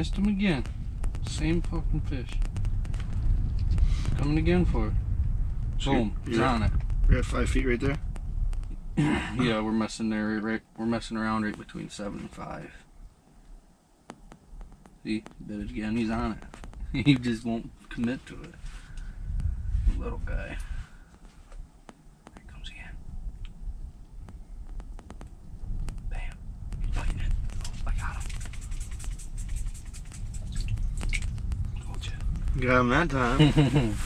Missed him again. Same fucking fish. Coming again for it. So Boom. He's you're- on it. We're at five feet right there. Yeah, we're messing there right we're messing around right between seven and five. See, did it again, he's on it. He just won't commit to it. Little guy. Here he comes again. Bam. He's biting it. Oh, I got him. Told you. Got him that time.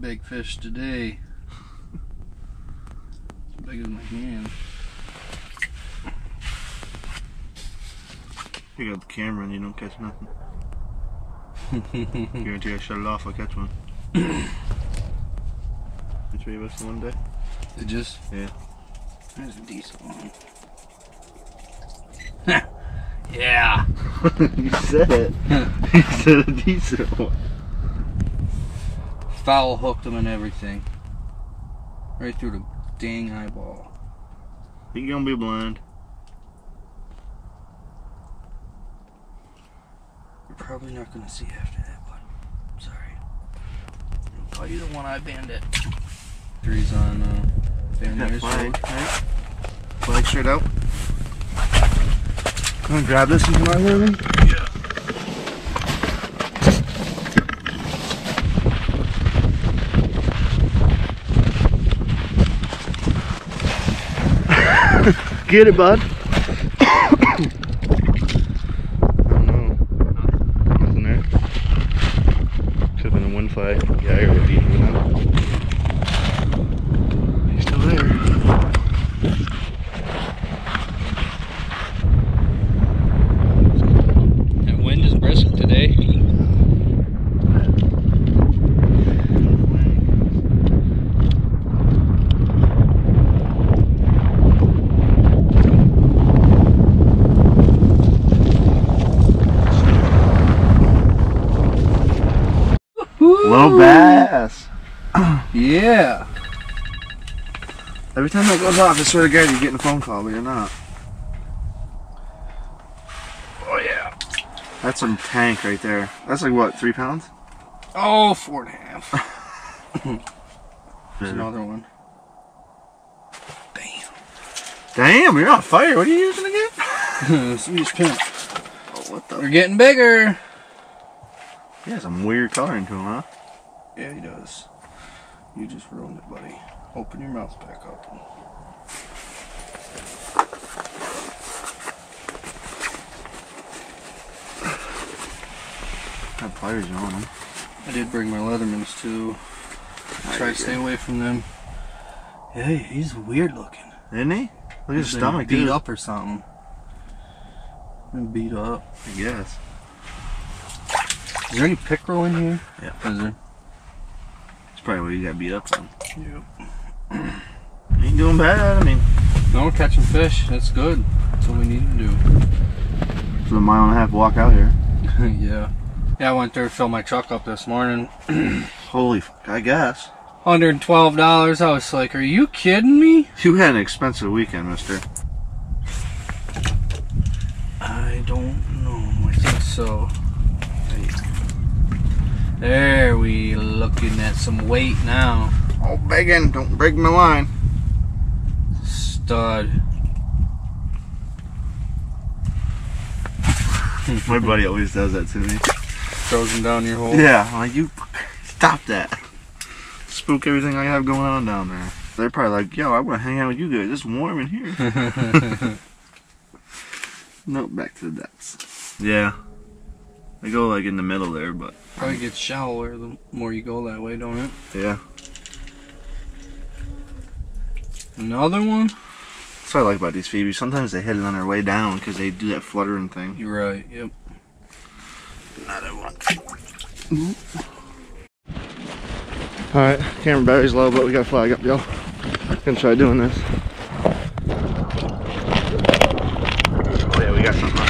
Big fish today. As big as my hand. you got the camera and you don't catch nothing. Guarantee I shut it off. I'll catch one. The three of us in one day. It just Yeah. There's a decent one. yeah. you said it. you said a decent one. Foul hooked him and everything. Right through the dang eyeball. You gonna be blind. You're probably not gonna see after that one. Sorry. I'll call you the one eye bandit. Three's on uh Van flag, right? Flag straight out. Gonna grab this into my living. Get it, bud. oh no. Nothing there. Could have been a wind flag. Yeah, I already beat him now. He's still there. That wind is brisk today. Low bass. Yeah. Every time that goes off, I swear to God, you're getting a phone call, but you're not. Oh yeah. That's some tank right there. That's like what, three pounds? Oh, four and a half. There's another one. Damn. Damn, you're on fire. What are you using again? Swedish Pimple. Oh, what the? They're getting bigger. Yeah, some weird coloring to him, huh? Yeah, he does. You just ruined it, buddy. Open your mouth back up. Got pliers on him. I did bring my Leathermans too. Try to stay away from them. Yeah, he's weird looking. Isn't he? Look at his stomach, beat dude. up or something. Been beat up. I guess. Is there any pickerel in here? Yeah. Is there? Probably what you got beat up on. Yep. He ain't doing bad. I mean, No, we're catching fish. That's good. That's what we need to do. it's a mile and a half walk out here. yeah. Yeah, I went there to fill my truck up this morning. Holy fuck, I guess. $112. I was like, are you kidding me? You had an expensive weekend, mister. I don't know. I think so. There we looking at some weight now. Oh, begging, don't break my line. Stud. My buddy always does that to me. Throws him down your hole. Yeah, I'm like, you stop that. Spook everything I have going on down there. They're probably like, yo, I want to hang out with you guys. It's warm in here. nope, back to the depths. Yeah. They go like in the middle there, but Probably gets shallower the more you go that way, don't it? yeah. Another one? That's what I like about these Phoebes. Sometimes they hit it on their way down because they do that fluttering thing. You're right. Yep. Another one. Alright, camera battery's low, but we got a flag up, y'all. Gonna try doing this. Oh yeah, we got something on.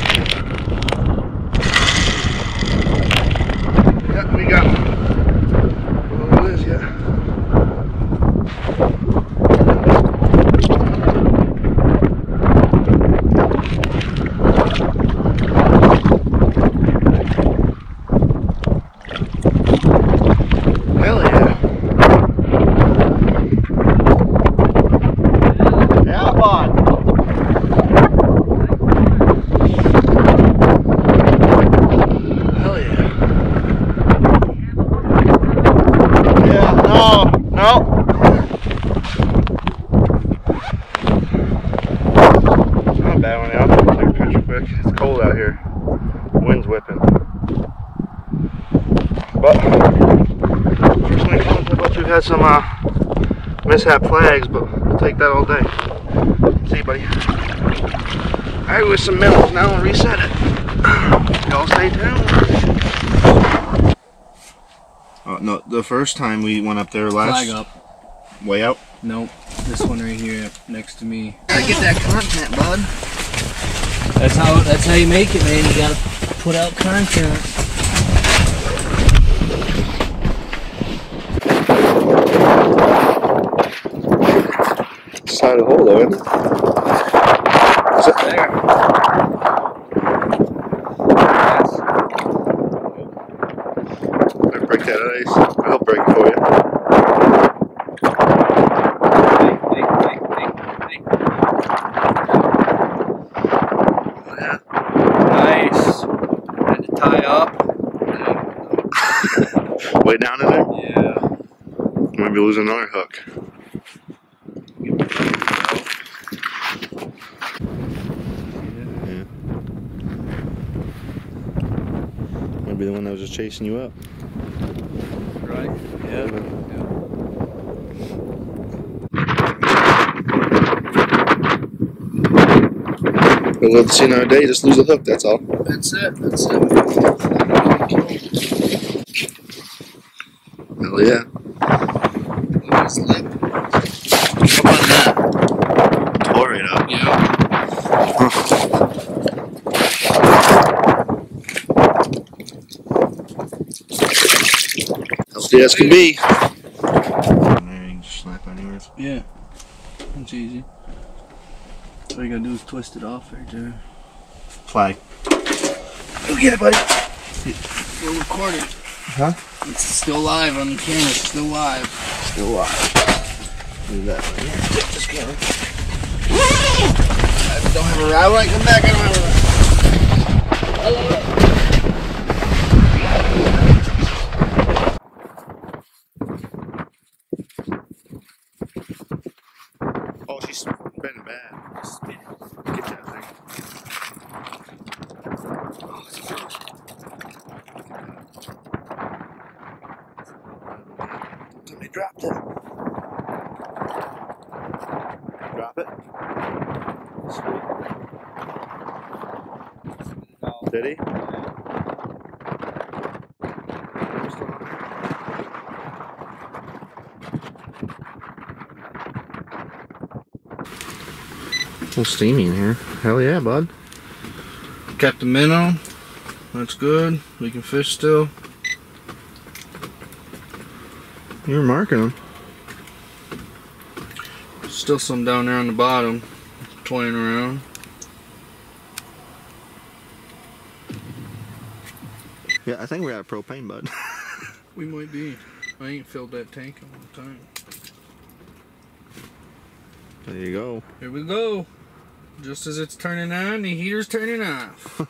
Yeah, we got one. Oh, it is, yeah. out. Take a picture quick. It's cold out here. Wind's whipping. But first thing comes, I bet we've had some uh, mishap flags, but we'll take that all day. See you, buddy. Alright, with some minnows now and reset it. Y'all stay tuned. Uh, no, the first time we went up there last Flag up. way out. Nope. This one right here next to me. I get that content, bud. That's how that's how you make it, man. You gotta put out content. Side of the hole, though, isn't it? Is it There. Better break that ice. I'll break it for you. Yeah. Nice. Had to tie up. Way down in there. Yeah. Might be losing another hook. Yeah. Might be the one that was just chasing you up. Right. Yeah. We'll live to see another day. Just lose a hook. That's all. That's it. That's it. Hell yeah. Nice lip. How about that? Tore it up. Yeah. Healthy as can be. There you can just snap anywhere. Yeah. it's easy. All you gotta do is twist it off right there. Flag. Go get it, buddy. Still recording. Huh? It's still live on the camera. It's still live. Still alive. Do that. Yeah, take this camera. I don't have a ride light. Come back. I don't have a ride. Oh, she's been bad. Spin it. Get that thing. Oh, it's gross. Somebody dropped it. Drop it. Sweet. Did he? little steamy in here. Hell yeah, bud. Kept the minnow. That's good. We can fish still. You were marking them. Still some down there on the bottom, toying around. Yeah, I think we're out of propane, bud. We might be. I ain't filled that tank in a long time. there you go. Here we go. Just as it's turning on, the heater's turning off.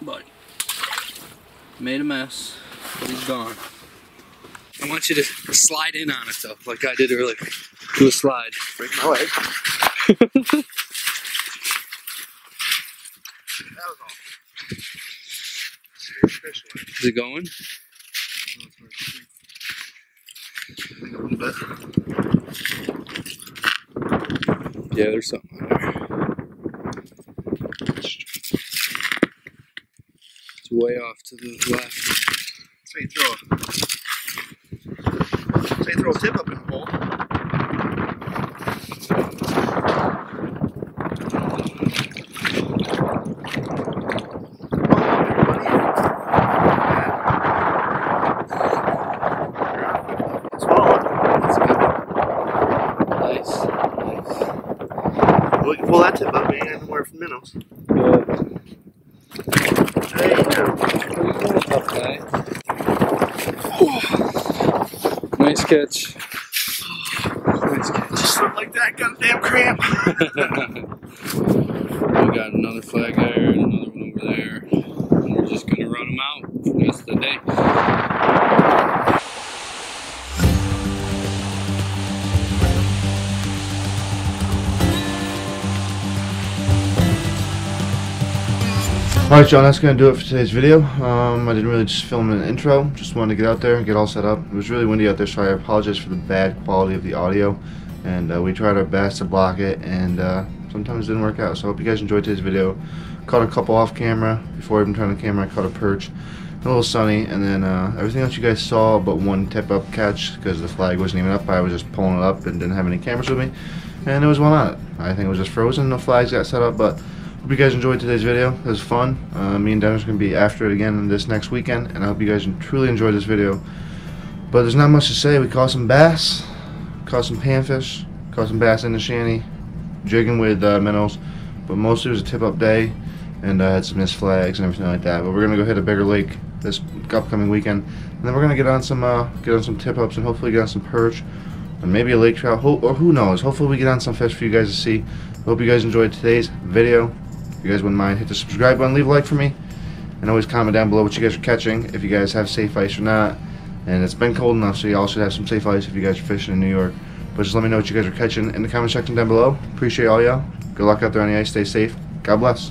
Buddy. Made a mess, but he's gone. I want you to slide in on it though, like I did earlier. Do a slide. Break my leg. Is it going? Yeah, there's something on there. It's way off to the left. Say throw a, say throw a tip up in the hole. It's falling. That's good. Nice. Nice. Well, you can pull that tip up, man. Anywhere from minnows. Good. There you go. Tough guy. Nice catch. Nice catch. Something like that, goddamn cramp. we got another flag there and another one over there. And we're just gonna run them out for the rest of the day. Alright, John, that's going to do it for today's video. Um, I didn't really just film an intro. Just wanted to get out there and get all set up. It was really windy out there, so I apologize for the bad quality of the audio. And uh, we tried our best to block it, and uh, sometimes it didn't work out. So I hope you guys enjoyed today's video. Caught a couple off camera. Before I even turned the camera, I caught a perch. A little sunny, and then uh, everything else you guys saw but one tip up catch because the flag wasn't even up. I was just pulling it up and didn't have any cameras with me. And there was one on it. I think it was just frozen. The flags got set up, but Hope you guys enjoyed today's video. It was fun. Uh, me and Dennis are going to be after it again this next weekend, and I hope you guys truly enjoyed this video. But there's not much to say. We caught some bass, caught some panfish, caught some bass in the shanty, jigging with uh, minnows, but mostly it was a tip-up day, and I uh, had some missed flags and everything like that. But we're going to go hit a bigger lake this upcoming weekend, and then we're going to get on some uh, get on some tip-ups and hopefully get on some perch, and maybe a lake trout, or who knows. Hopefully we get on some fish for you guys to see. Hope you guys enjoyed today's video. If you guys wouldn't mind, hit the subscribe button, leave a like for me, and always comment down below what you guys are catching, if you guys have safe ice or not. And it's been cold enough, so you all should have some safe ice if you guys are fishing in New York. But just let me know what you guys are catching in the comment section down below. Appreciate all y'all. Good luck out there on the ice. Stay safe. God bless.